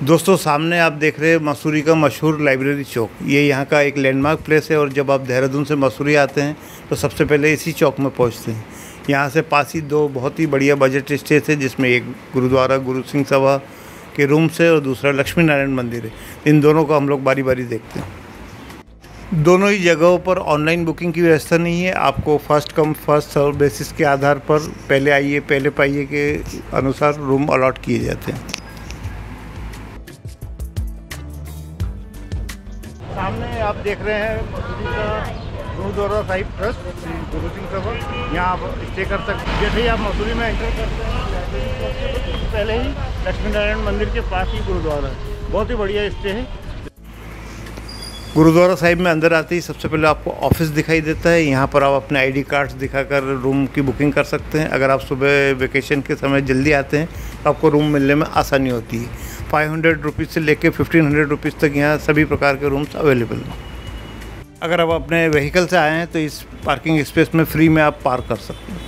दोस्तों, सामने आप देख रहे हैं मसूरी का मशहूर लाइब्रेरी चौक। ये यहाँ का एक लैंडमार्क प्लेस है और जब आप देहरादून से मसूरी आते हैं तो सबसे पहले इसी चौक में पहुँचते हैं। यहाँ से पास ही दो बहुत ही बढ़िया बजट स्टेज है, जिसमें एक गुरुद्वारा, गुरु सिंह सभा के रूम से और दूसरा लक्ष्मी नारायण मंदिर है। इन दोनों को हम लोग बारी बारी देखते हैं। दोनों ही जगहों पर ऑनलाइन बुकिंग की व्यवस्था नहीं है। आपको first come, first serve basis के आधार पर पहले आइए, पहले पाइए के अनुसार रूम अलॉट किए जाते हैं। सामने आप देख रहे हैं गुरुद्वारा साहिब ट्रस्ट गुरु सिंह सभा। यहाँ आप स्टे कर सकते हैं। जैसे ही आप मसूरी में एंटर करते हैं पहले ही लक्ष्मी नारायण मंदिर के पास ही गुरुद्वारा है। बहुत ही बढ़िया स्टे है। गुरुद्वारा साहिब में अंदर आते ही सबसे पहले आपको ऑफ़िस दिखाई देता है। यहाँ पर आप अपने आईडी कार्ड्स दिखाकर रूम की बुकिंग कर सकते हैं। अगर आप सुबह वेकेशन के समय जल्दी आते हैं तो आपको रूम मिलने में आसानी होती है। फाइव हंड्रेड रुपीज़ से लेकर फिफ्टीन हंड्रेड रुपीज़ तक यहाँ सभी प्रकार के रूम्स अवेलेबल हैं। अगर आप अपने व्हीकल से आए हैं तो इस पार्किंग स्पेस में फ्री में आप पार्क कर सकते हैं।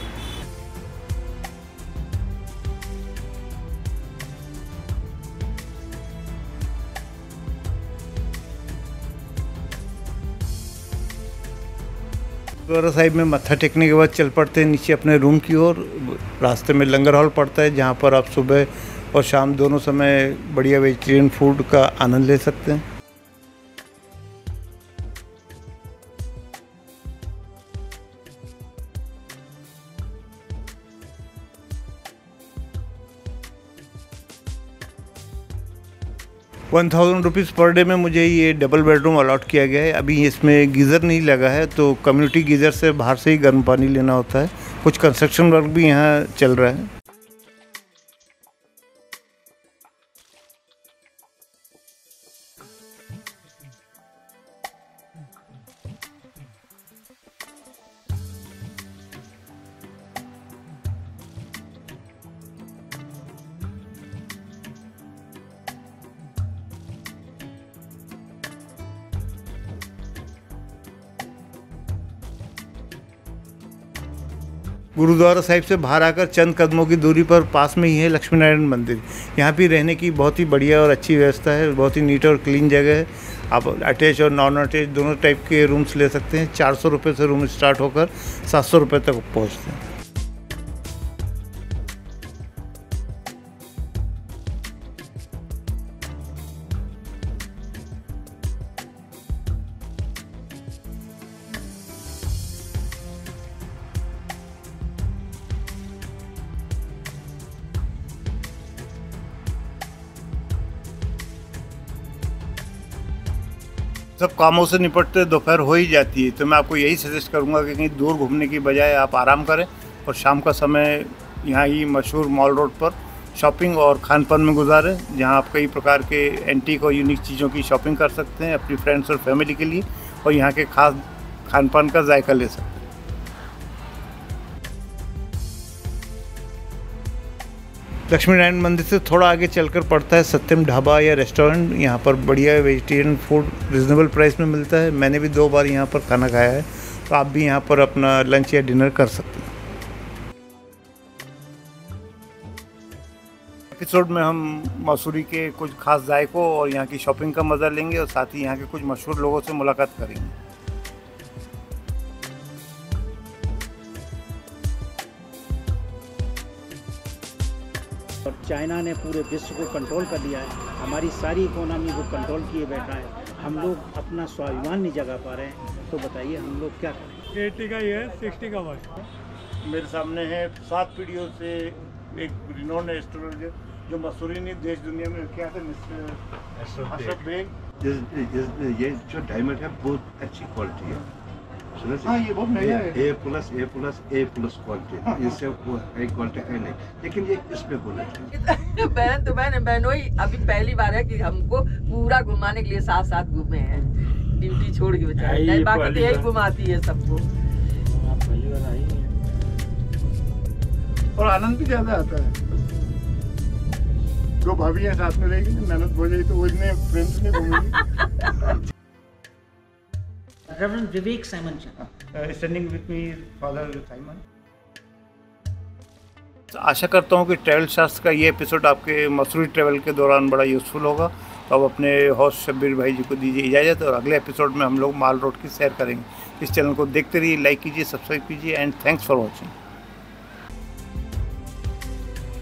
गुरुद्वारा साहिब में मत्था टेकने के बाद चल पड़ते हैं नीचे अपने रूम की ओर। रास्ते में लंगर हॉल पड़ता है, जहाँ पर आप सुबह और शाम दोनों समय बढ़िया वेजिटेरियन फ़ूड का आनंद ले सकते हैं। One thousand rupees per day में मुझे ये डबल बेडरूम अलाट किया गया है। अभी इसमें गीज़र नहीं लगा है तो कम्युनिटी गीज़र से बाहर से ही गर्म पानी लेना होता है। कुछ कंस्ट्रक्शन वर्क भी यहाँ चल रहा है। गुरुद्वारा साहिब से बाहर आकर चंद कदमों की दूरी पर पास में ही है लक्ष्मी नारायण मंदिर। यहाँ भी रहने की बहुत ही बढ़िया और अच्छी व्यवस्था है, बहुत ही नीट और क्लीन जगह है। आप अटैच और नॉन अटैच दोनों टाइप के रूम्स ले सकते हैं। चार सौ रुपये से रूम स्टार्ट होकर सात सौ रुपये तक पहुँचते हैं। सब कामों से निपटते दोपहर हो ही जाती है। तो मैं आपको यही सजेस्ट करूँगा कि कहीं दूर घूमने की बजाय आप आराम करें और शाम का समय यहाँ ही मशहूर मॉल रोड पर शॉपिंग और खान पान में गुजारें, जहाँ आप कई प्रकार के एंटीक और यूनिक चीज़ों की शॉपिंग कर सकते हैं अपनी फ्रेंड्स और फैमिली के लिए और यहाँ के खास खान पान का जायका ले सकते हैं। लक्ष्मी नारायण मंदिर से थोड़ा आगे चलकर पड़ता है सत्यम ढाबा या रेस्टोरेंट। यहाँ पर बढ़िया वेजिटेरियन फ़ूड रिजनेबल प्राइस में मिलता है। मैंने भी दो बार यहाँ पर खाना खाया है। तो आप भी यहाँ पर अपना लंच या डिनर कर सकते हैं। एपिसोड में हम मसूरी के कुछ खास जायकों और यहाँ की शॉपिंग का मज़ा लेंगे और साथ ही यहाँ के कुछ मशहूर लोगों से मुलाकात करेंगे। और चाइना ने पूरे विश्व को कंट्रोल कर लिया है। हमारी सारी इकोनॉमी को कंट्रोल किए बैठा है। हम लोग अपना स्वाभिमान नहीं जगा पा रहे हैं। तो बताइए हम लोग क्या करें? एट्टी का ही है सिक्सटी का वर्ष। मेरे सामने है सात पीढ़ियों से एक रिनोन एस्ट्रोलॉजर जो मसूरी ने देश दुनिया में क्या थे मिस्टर अशरफ बेग। ये जो डायमंड है बहुत अच्छी क्वालिटी है। सुनो हाँ, ये बहुत महँगा है। A plus A plus A plus quality इससे क्वालिटी है नहीं। लेकिन ये इसमें बोले थे बहन तो बहन है बहनों ही अभी पहली बार है कि हमको पूरा घुमाने के लिए साथ साथ घूमे हैं। ड्यूटी छोड़ के बेचारे। बाकी तो यही घुमाती है सबको। आप पहली बार आई हैं। और आनंद भी ज़्यादा आता है। जो भाभी हैं साथ में रहेगी मेहनत हो जाएगी तो वो इतने प्रेम से नहीं घूमेंगी। Reverend Vivek Simon Chan. with me is Father Simon. आशा करता हूँ कि ट्रैवल शास्त्र का ये एपिसोड आपके मसूरी ट्रैवल के दौरान बड़ा यूज़फुल होगा तो अब अपने हौस शब्बीर भाई जी को दीजिए इजाज़त और अगले एपिसोड में हम लोग माल रोड की सैर करेंगे इस चैनल को देखते रहिए लाइक कीजिए सब्सक्राइब कीजिए एंड थैंक्स फॉर वॉचिंग